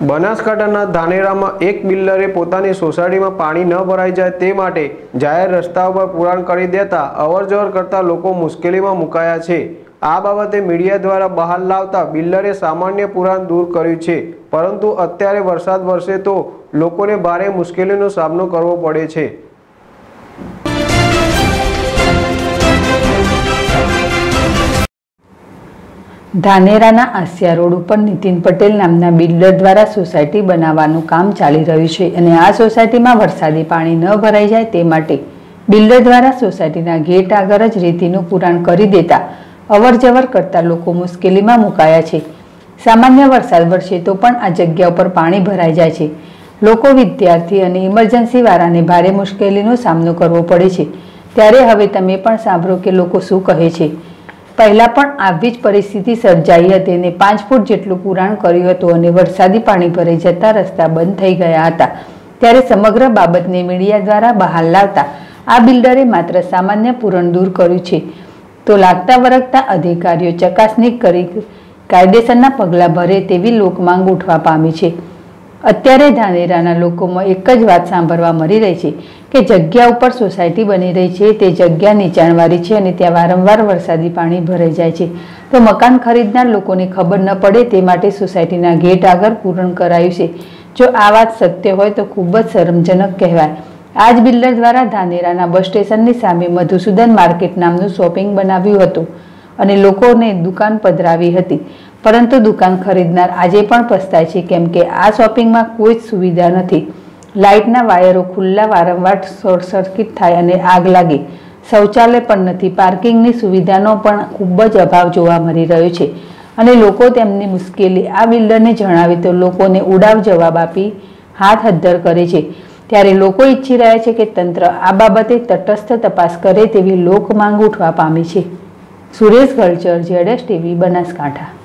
બનાસકાંઠાના ધાનેરામાં એક બિલ્ડરે પોતાની સોસાયટીમાં પાણી ન ભરાઈ જાય તે માટે જાહેર રસ્તા ઉપર પુરાણ કરી દેતા અવરજવર કરતા લોકો મુશ્કેલીમાં મુકાયા છે. આ બાબતે મીડિયા દ્વારા બહાર લાવતા બિલ્ડરે સામાન્ય પુરાણ દૂર કર્યું છે, પરંતુ અત્યારે વરસાદ વરસે તો લોકોને ભારે મુશ્કેલીનો સામનો કરવો પડે છે. ધાનેરાના આસિયા રોડ ઉપર નીતિન પટેલ નામના બિલ્ડર દ્વારા સોસાયટી બનાવવાનું કામ ચાલી રહ્યું છે અને આ સોસાયટીમાં વરસાદી પાણી ન ભરાઈ જાય તે માટે બિલ્ડર દ્વારા સોસાયટીના ગેટ આગળ જ રેતીનું પુરાણ કરી દેતા અવરજવર કરતા લોકો મુશ્કેલીમાં મુકાયા છે. સામાન્ય વરસાદ વરસે તો પણ આ જગ્યા ઉપર પાણી ભરાઈ જાય છે. લોકો વિદ્યાર્થી અને ઇમરજન્સી વાળાને ભારે મુશ્કેલીનો સામનો કરવો પડે છે. ત્યારે હવે તમે પણ સાંભળો કે લોકો શું કહે છે. પહેલા પણ આવી જ પરિસ્થિતિ સર્જાઈ હતી અને પાંચ ફૂટ જેટલું પુરાણ કર્યું હતું અને વરસાદી પાણી ભરાઈ જતા રસ્તા બંધ થઈ ગયા હતા. ત્યારે સમગ્ર બાબતને મીડિયા દ્વારા બહાર લાવતા આ બિલ્ડરે માત્ર સામાન્ય પૂરણ દૂર કર્યું છે. તો લાગતા વરગતા અધિકારીઓ ચકાસણી કરી કાયદેસરના પગલાં ભરે તેવી લોકમાંગ ઉઠવા પામી છે. અત્યારે ધાનેરાના લોકોમાં એક જ વાત સાંભળવા મળી રહી છે કે જગ્યા ઉપર સોસાયટી બની રહી છે, તે જગ્યા નીચાણવાળી છે અને ત્યાં વારંવાર વરસાદી પાણી ભરાઈ જાય છે. તો મકાન ખરીદનાર લોકોને ખબર ન પડે તે માટે સોસાયટીના ગેટ આગળ પૂરણ કરાયું છે. જો આ વાત સત્ય હોય તો ખૂબ જ શરમજનક કહેવાય. આ જ બિલ્ડર દ્વારા ધાનેરાના બસ સ્ટેશનની સામે મધુસૂદન માર્કેટ નામનું શોપિંગ બનાવ્યું હતું અને લોકોને દુકાન પધરાવી હતી. પરંતુ દુકાન ખરીદનાર આજે પણ પસ્તાય છે, કેમ કે આ શોપિંગમાં કોઈ જ સુવિધા નથી. લાઇટના વાયરો ખુલ્લા વારંવાર શોર્ટ સર્કિટ થાય અને આગ લાગે. શૌચાલય પણ નથી. પાર્કિંગની સુવિધાનો પણ ખૂબ જ અભાવ જોવા મળી રહ્યો છે અને લોકો તેમની મુશ્કેલી આ બિલ્ડરને જણાવે તો લોકોને ઉડાવ જવાબ આપી હાથ હદ્દર કરે છે. ત્યારે લોકો ઈચ્છી રહ્યા છે કે તંત્ર આ બાબતે તટસ્થ તપાસ કરે તેવી લોક માંગ ઉઠવા પામી છે. સુરેશ ગળચર જેડેશ ટીવી, બનાસકાંઠા.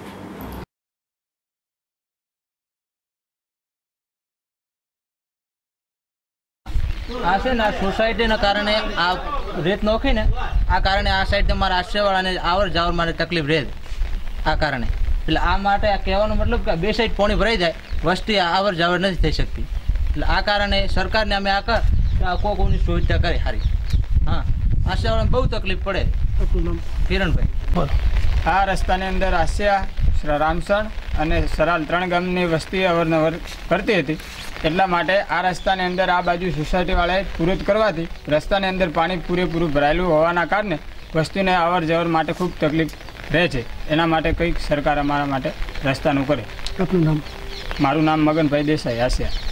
આ છે ને આ સોસાયટીના કારણે આ રેત નોખી ને, આ કારણે આ સાઈડ તમારા આશ્રયવાળાને આવર જાવર માટે તકલીફ રહે આ કારણે. એટલે આ માટે આ કહેવાનો મતલબ કે બે સાઈડ પાણી ભરાઈ જાય, વસ્તી આવર જાવર નથી થઈ શકતી. એટલે આ કારણે સરકારને અમે આ કર આ કોકોની સુવિધા કરે સારી હા. આશ્રયવાળાને બહુ તકલીફ પડે. કિરણભાઈ. આ રસ્તાની અંદર આશ્યા રામસણ અને સરાલ ત્રણ ગામની વસ્તી અવરનવર કરતી હતી. એટલા માટે આ રસ્તાની અંદર આ બાજુ સોસાયટીવાળાએ પૂરું કરવાથી રસ્તાની અંદર પાણી પૂરેપૂરું ભરાયેલું હોવાના કારણે વસ્તીને અવર જવર માટે ખૂબ તકલીફ રહે છે. એના માટે કંઈક સરકાર અમારા માટે રસ્તાનું કરે. મારું નામ મગનભાઈ દેસાઈ આસિયા.